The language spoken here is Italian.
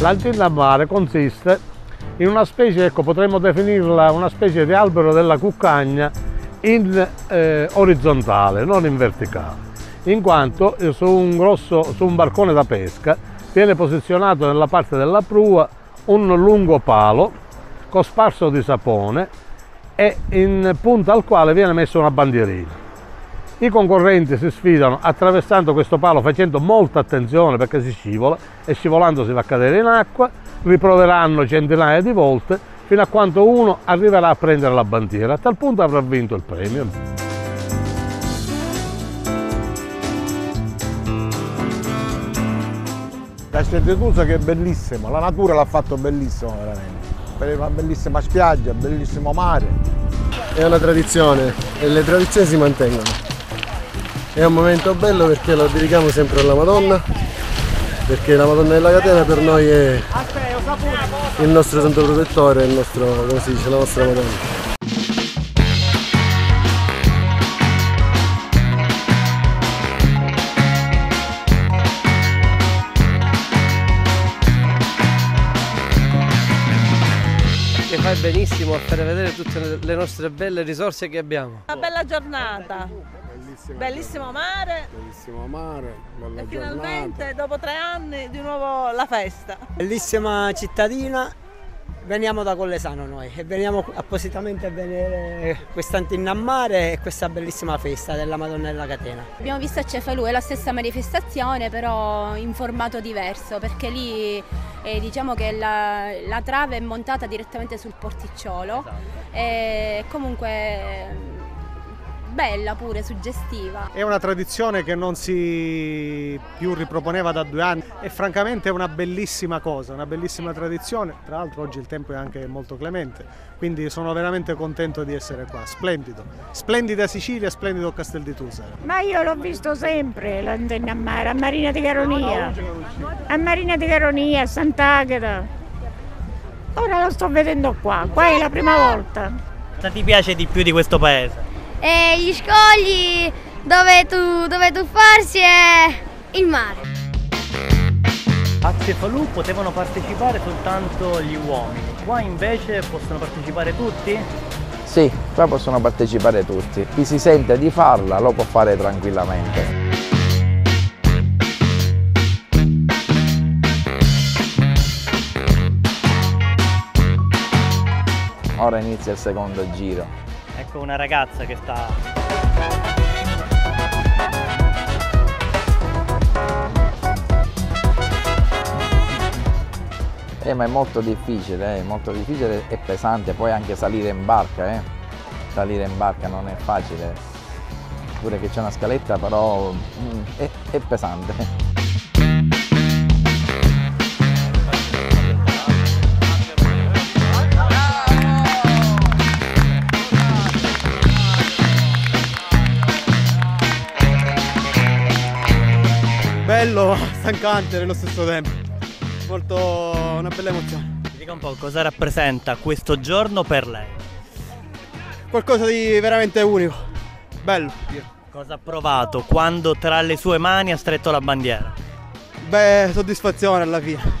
L'antinnammare consiste in una specie, ecco, potremmo definirla una specie di albero della cuccagna in eh, orizzontale, non in verticale, in quanto eh, su un, grosso, su un barcone da pesca viene posizionato nella parte della prua un lungo palo cosparso di sapone e in punta al quale viene messa una bandierina. I concorrenti si sfidano attraversando questo palo facendo molta attenzione perché si scivola e scivolando si va a cadere in acqua, riproveranno centinaia di volte fino a quando uno arriverà a prendere la bandiera, a tal punto avrà vinto il premio. Castel di Tusa che è bellissimo, la natura l'ha fatto bellissimo veramente, una bellissima spiaggia, bellissimo mare. È una tradizione e le tradizioni si mantengono. È un momento bello perché lo dedichiamo sempre alla Madonna, perché la Madonna della Catena per noi è il nostro santo protettore, il nostro, come si dice, la nostra Madonna. che fai benissimo a fare vedere tutte le nostre belle risorse che abbiamo. Una bella giornata, Bellissimo, bellissimo mare bellissimo mare, bella e finalmente giornata. dopo tre anni di nuovo la festa. Bellissima cittadina, veniamo da Collesano noi e veniamo appositamente a vedere quest'antinnammare e questa bellissima festa della Madonna della Catena. Abbiamo visto a Cefalù, è la stessa manifestazione però in formato diverso perché lì eh, diciamo che la, la trave è montata direttamente sul porticciolo e comunque bella pure, suggestiva. È una tradizione che non si più riproponeva da due anni e francamente è una bellissima cosa, una bellissima tradizione. Tra l'altro oggi il tempo è anche molto clemente, quindi sono veramente contento di essere qua. Splendido. Splendida Sicilia, splendido Castel di Tusa. Ma io l'ho visto sempre l'antenna a mare, a Marina di Caronia, a Marina di Caronia, a Sant'Agata. Ora lo sto vedendo qua, qua è la prima volta. Cosa ti piace di più di questo paese? E gli scogli dove, tu, dove tuffarsi e il mare. A Cefalù potevano partecipare soltanto gli uomini, qua invece possono partecipare tutti? Sì, qua possono partecipare tutti. Chi si sente di farla lo può fare tranquillamente. Ora inizia il secondo giro. Ecco una ragazza che sta Eh, ma è molto difficile, eh, è molto difficile e pesante, poi anche salire in barca, eh. Salire in barca non è facile. Pure che c'è una scaletta, però mm, è, è pesante. Bello, stancante nello stesso tempo. Molto una bella emozione. Mi dica un po' cosa rappresenta questo giorno per lei? Qualcosa di veramente unico. Bello. Cosa ha provato quando tra le sue mani ha stretto la bandiera? Beh, soddisfazione alla fine.